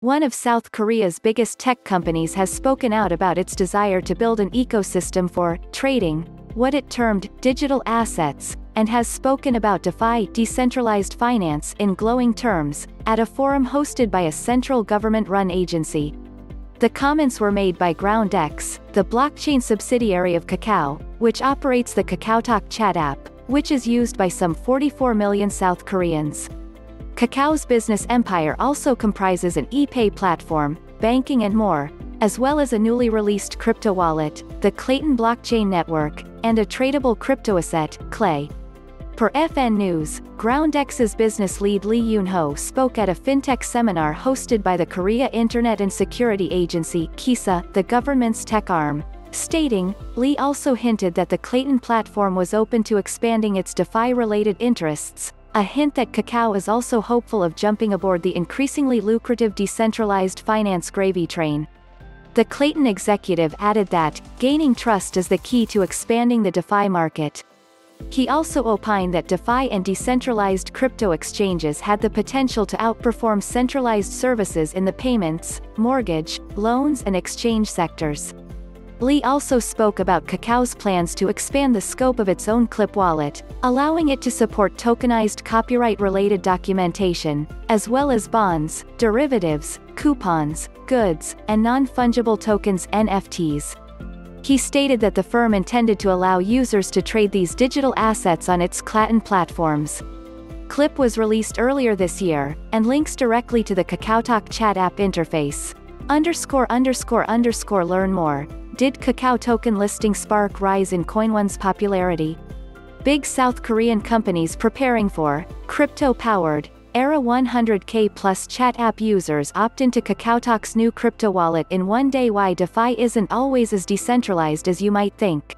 One of South Korea's biggest tech companies has spoken out about its desire to build an ecosystem for trading, what it termed digital assets, and has spoken about DeFi decentralized finance in glowing terms, at a forum hosted by a central government-run agency. The comments were made by GroundX, the blockchain subsidiary of Kakao, which operates the KakaoTalk chat app, which is used by some 44 million South Koreans. Kakao's business empire also comprises an e-pay platform, banking and more, as well as a newly released crypto wallet, the Klaytn Blockchain Network, and a tradable crypto asset, Klay. Per FN News, GroundX's business lead Lee Yoon-ho spoke at a fintech seminar hosted by the Korea Internet and Security Agency KISA, the government's tech arm, stating, Lee also hinted that the Klaytn platform was open to expanding its DeFi-related interests, a hint that Kakao is also hopeful of jumping aboard the increasingly lucrative decentralized finance gravy train. The Klaytn executive added that, gaining trust is the key to expanding the DeFi market. He also opined that DeFi and decentralized crypto exchanges had the potential to outperform centralized services in the payments, mortgage, loans and exchange sectors. Lee also spoke about Kakao's plans to expand the scope of its own Klip wallet, allowing it to support tokenized copyright-related documentation, as well as bonds, derivatives, coupons, goods, and non-fungible tokens NFTs. He stated that the firm intended to allow users to trade these digital assets on its Klaytn platforms. Klip was released earlier this year, and links directly to the KakaoTalk chat app interface. Underscore underscore underscore learn more. Did Kakao token listing spark rise in CoinOne's popularity? Big South Korean companies preparing for crypto-powered Era 100k plus chat app users opt into KakaoTalk's new crypto wallet in one day why DeFi isn't always as decentralized as you might think.